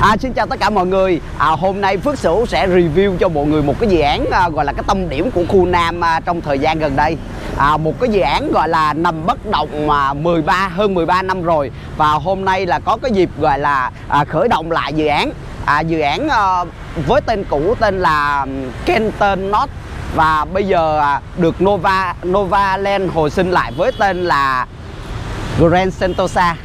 À, xin chào tất cả mọi người. À, Hôm nay Phước Sửu sẽ review cho mọi người một cái dự án à, gọi là cái tâm điểm của khu Nam à, trong thời gian gần đây. À, Một cái dự án gọi là nằm bất động mà 13 hơn 13 năm rồi. Và hôm nay là có cái dịp gọi là à, khởi động lại dự án. À, Dự án à, với tên cũ tên là Kenton North. Và bây giờ à, được Nova Nova Land hồi sinh lại với tên là Grand Sentosa.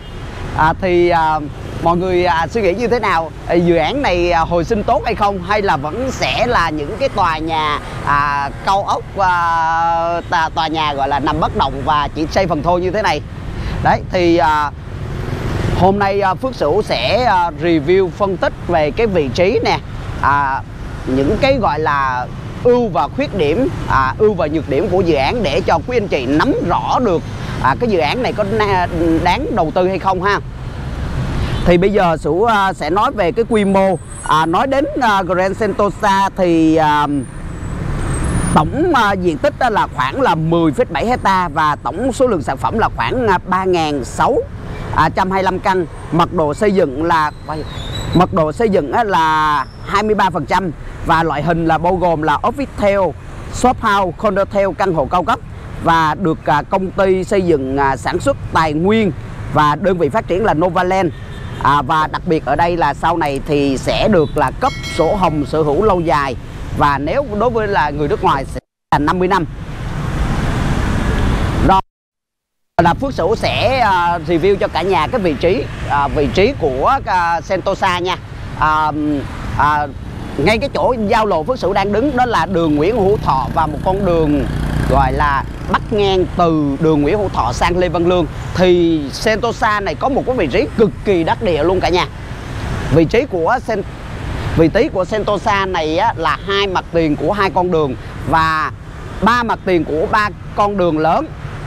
À, Thì à, mọi người à, suy nghĩ như thế nào? À, dự án này à, hồi sinh tốt hay không? Hay là vẫn sẽ là những cái tòa nhà à, cao ốc à, tòa, tòa nhà gọi là nằm bất động và chỉ xây phần thô như thế này? Đấy thì à, hôm nay à, Phước Sửu sẽ à, review phân tích về cái vị trí nè à, những cái gọi là ưu và khuyết điểm à, ưu và nhược điểm của dự án để cho quý anh chị nắm rõ được à, cái dự án này có đáng đầu tư hay không ha? Thì bây giờ Sủ uh, à, sẽ nói về cái quy mô. À, Nói đến uh, Grand Sentosa thì uh, tổng uh, diện tích uh, là khoảng là 10,7 hecta Và tổng số lượng sản phẩm là khoảng uh, 3.625 căn. Mật độ xây dựng là mật độ xây dựng uh, là 23% Và loại hình là bao gồm là office shop house, condotel, căn hộ cao cấp Và được uh, công ty xây dựng uh, sản xuất tài nguyên và đơn vị phát triển là Novaland à, và đặc biệt ở đây là sau này thì sẽ được là cấp sổ hồng sở hữu lâu dài. Và nếu đối với là người nước ngoài sẽ là 50 năm. Rồi là Phước Sửu sẽ uh, review cho cả nhà cái vị trí uh, vị trí của uh, Sentosa nha. Uh, uh, ngay cái chỗ giao lộ Phước Sửu đang đứng đó là đường Nguyễn Hữu Thọ và một con đường gọi là bắt ngang từ đường Nguyễn Hữu Thọ sang Lê Văn Lương. Thì Sentosa này có một cái vị trí cực kỳ đắc địa luôn cả nhà. Vị trí của Sen vị trí của Sentosa này á, là hai mặt tiền của hai con đường và ba mặt tiền của ba con đường lớn.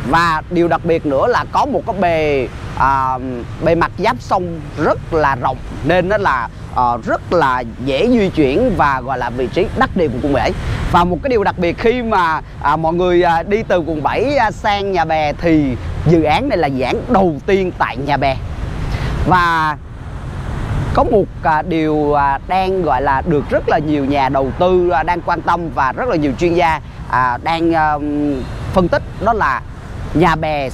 Và điều đặc biệt nữa là có một cái bề à, bề mặt giáp sông rất là rộng nên nó là à, rất là dễ di chuyển và gọi là vị trí đắc địa của quận 7 và một cái điều đặc biệt khi mà à, mọi người à, đi từ quận 7 à, sang nhà bè thì dự án này là dự án đầu tiên tại nhà bè. Và có một à, điều à, đang gọi là được rất là nhiều nhà đầu tư à, đang quan tâm và rất là nhiều chuyên gia à, đang à, phân tích đó là nhà bè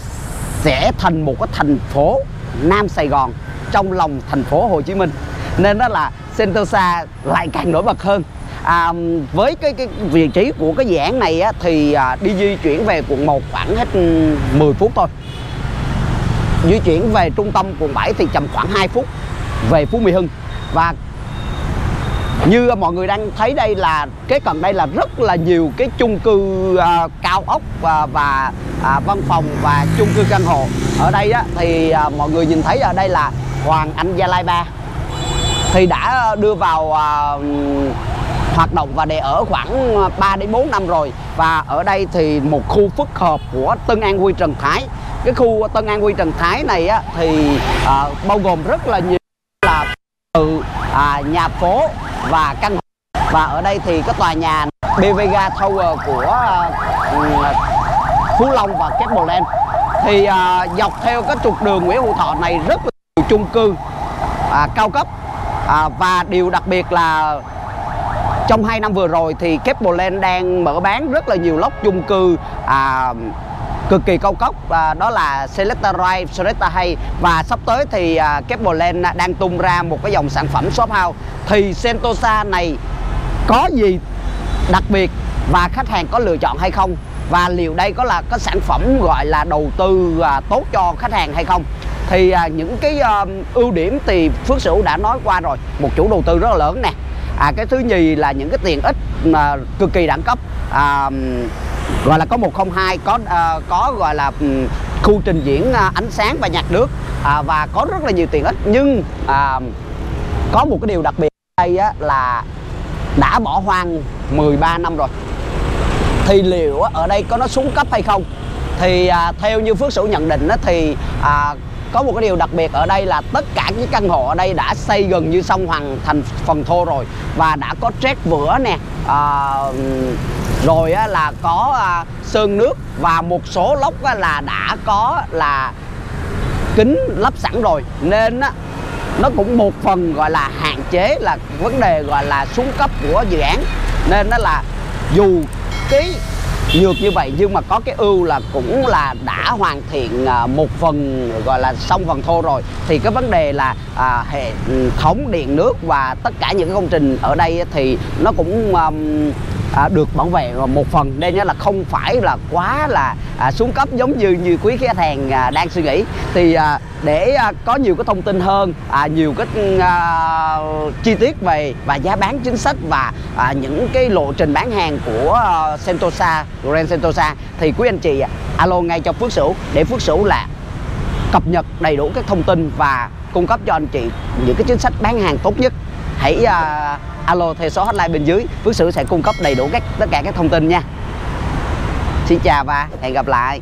sẽ thành một cái thành phố Nam Sài Gòn trong lòng thành phố Hồ Chí Minh. Nên đó là Sentosa lại càng nổi bật hơn. À, với cái cái vị trí của cái dự án này á, thì à, đi di chuyển về quận 1 khoảng hết ừ, 10 phút thôi. Di chuyển về trung tâm quận 7 thì tầm khoảng 2 phút. Về Phú Mỹ Hưng. Và như mọi người đang thấy đây là cái cần đây là rất là nhiều cái chung cư à, cao ốc và, và à, văn phòng và chung cư căn hộ. Ở đây á, thì à, mọi người nhìn thấy ở đây là Hoàng Anh Gia Lai 3 thì đã đưa vào à, hoạt động và để ở khoảng 3 đến 4 năm rồi. Và ở đây thì một khu phức hợp của Tân An Huy Trần Thái. Cái khu Tân An Huy Trần Thái này á, thì à, bao gồm rất là nhiều là từ à, nhà phố và căn và ở đây thì cái tòa nhà BVGA Tower của uh, Phú Long và Capitol thì uh, dọc theo cái trục đường Nguyễn Hữu Thọ này rất là nhiều chung cư à, cao cấp. À, và điều đặc biệt là trong 2 năm vừa rồi thì Capitol đang mở bán rất là nhiều lốc chung cư à, cực kỳ cao cấp à, đó là Selecta Drive, Selecta Hay. Và sắp tới thì à, Capitol đang tung ra một cái dòng sản phẩm shop house. Thì Sentosa này có gì đặc biệt và khách hàng có lựa chọn hay không? Và liệu đây có là có sản phẩm gọi là đầu tư à, tốt cho khách hàng hay không? Thì à, những cái à, ưu điểm thì Phước Sửu đã nói qua rồi. Một chủ đầu tư rất là lớn nè. À, cái thứ nhì là những cái tiện ích mà cực kỳ đẳng cấp. À, gọi là có 102 có uh, có gọi là um, khu trình diễn uh, ánh sáng và nhạc nước. Uh, và có rất là nhiều tiện ích. Nhưng uh, có một cái điều đặc biệt đây á, là đã bỏ hoang 13 năm rồi. Thì liệu ở đây có nó xuống cấp hay không? Thì à, theo như Phước Sửu nhận định á, thì à, có một cái điều đặc biệt ở đây là tất cả những căn hộ ở đây đã xây gần như xong hoàn thành phần thô rồi và đã có trét vữa nè à, rồi á, là có à, sơn nước và một số lốc á, là đã có là kính lắp sẵn rồi. Nên á, nó cũng một phần gọi là hạn chế là vấn đề gọi là xuống cấp của dự án. Nên nó là dù cái nhược như vậy nhưng mà có cái ưu là cũng là đã hoàn thiện à, một phần gọi là xong phần thô rồi. Thì cái vấn đề là à, hệ ừ, thống điện nước và tất cả những công trình ở đây thì nó cũng um, à, được bảo vệ một phần. Nên là không phải là quá là à, xuống cấp giống như như quý khách hàng à, đang suy nghĩ. Thì à, để à, có nhiều cái thông tin hơn à, nhiều cái à, chi tiết về và giá bán chính sách và à, những cái lộ trình bán hàng của à, Sentosa Grand Sentosa thì quý anh chị à, alo ngay cho Phước Sửu. Để Phước Sửu là cập nhật đầy đủ các thông tin và cung cấp cho anh chị những cái chính sách bán hàng tốt nhất hãy uh, alo theo số hotline bên dưới. Phước sử sẽ cung cấp đầy đủ các tất cả các thông tin nha. Xin chào và hẹn gặp lại.